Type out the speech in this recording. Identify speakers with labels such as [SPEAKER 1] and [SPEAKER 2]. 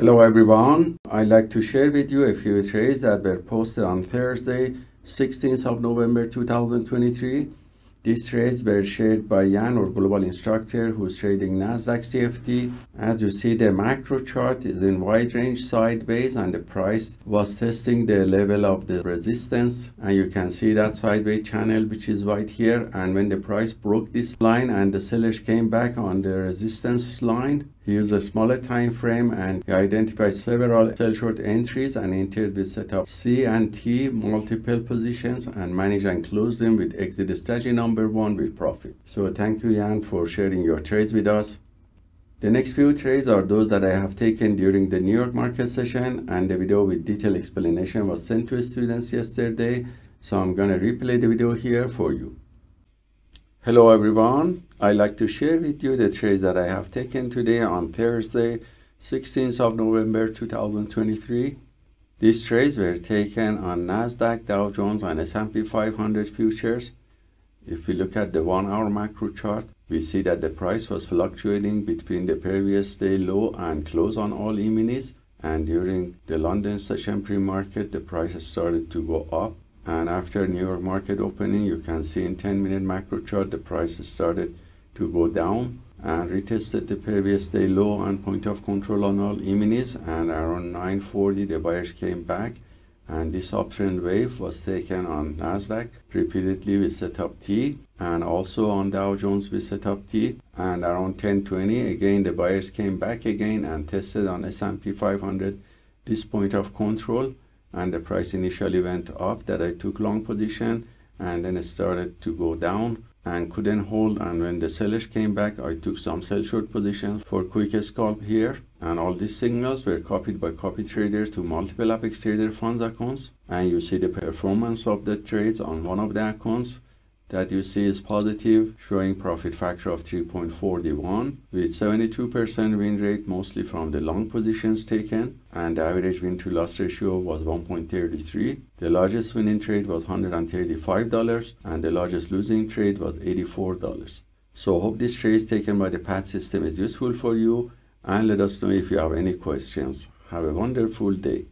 [SPEAKER 1] Hello everyone. I'd like to share with you a few trades that were posted on Thursday, 16th of November 2023. These trades were shared by Jan, our global instructor, who's trading Nasdaq CFD. As you see, the macro chart is in wide range sideways, and the price was testing the level of the resistance. And you can see that sideways channel, which is right here. And when the price broke this line and the sellers came back on the resistance line, he used a smaller time frame and he identified several sell short entries and entered with setup C and T multiple positions and managed and closed them with exit strategy number one with profit. So thank you Jan for sharing your trades with us. The next few trades are those that I have taken during the New York market session and the video with detailed explanation was sent to students yesterday. So I'm gonna replay the video here for you. Hello everyone. I'd like to share with you the trades that I have taken today on Thursday, 16th of November 2023. These trades were taken on Nasdaq, Dow Jones, and S&P 500 futures. If we look at the one-hour macro chart, we see that the price was fluctuating between the previous day low and close on all E-minis. And during the London session pre-market, the price started to go up and after New York market opening you can see in 10 minute macro chart the price started to go down and retested the previous day low and point of control on all E-minis and around 940 the buyers came back and this uptrend wave was taken on Nasdaq repeatedly with setup T and also on Dow Jones with setup T. And around 1020 again the buyers came back again and tested on S&P 500 this point of control. And the price initially went up that I took long position and then it started to go down and couldn't hold. And when the sellers came back I took some sell short position for quick scalp here and all these signals were copied by copy traders to multiple Apex Trader funds accounts and you see the performance of the trades on one of the accounts that you see is positive, showing profit factor of 3.41 with 72% win rate mostly from the long positions taken and the average win to loss ratio was 1.33. The largest winning trade was $135 and the largest losing trade was $84. So hope this trade taken by the PAAT system is useful for you and let us know if you have any questions. Have a wonderful day.